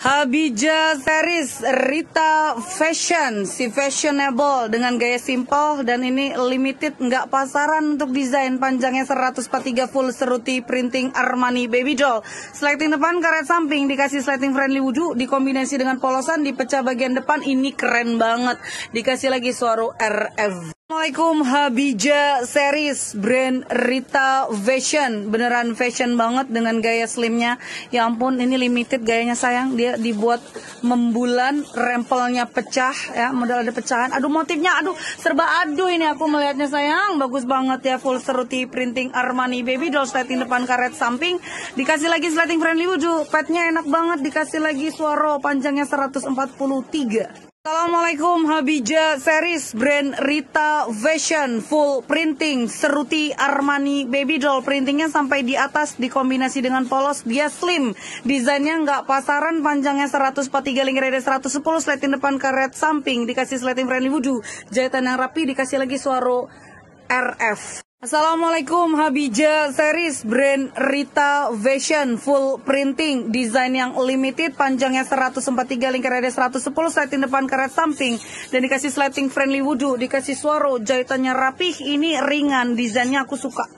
Habija Series Rita Fashion si fashionable dengan gaya simple dan ini limited nggak pasaran untuk desain. Panjangnya 143 full seruti printing Armani baby doll. Sliding depan karet samping dikasih sliding friendly wudhu dikombinasi dengan polosan dipecah bagian depan ini keren banget. Dikasih lagi suara RF Assalamualaikum Habija Series brand Rita Fashion. Beneran fashion banget dengan gaya slimnya. Ya ampun ini limited gayanya sayang. Dia dibuat membulan rempelnya pecah ya model ada pecahan. Aduh motifnya aduh serba aduh ini aku melihatnya sayang. Bagus banget ya full seruti printing Armani baby doll sliding depan karet samping. Dikasih lagi sliding friendly wujud petnya enak banget. Dikasih lagi suara panjangnya 143 Assalamualaikum Habija Series brand Rita Fashion. Full printing seruti Armani baby doll. Printingnya sampai di atas dikombinasi dengan polos. Dia slim. Desainnya nggak pasaran panjangnya 143 lingkar 110 sleting depan karet samping. Dikasih sleting friendly wudhu jahitan yang rapi dikasih lagi suara RF Assalamualaikum Habija Series brand Rita Fashion full printing. Desain yang limited panjangnya 143 lingkar ada 110 sliding depan karet samping dan dikasih sliding friendly wudhu dikasih suara jahitannya rapih. Ini ringan desainnya aku suka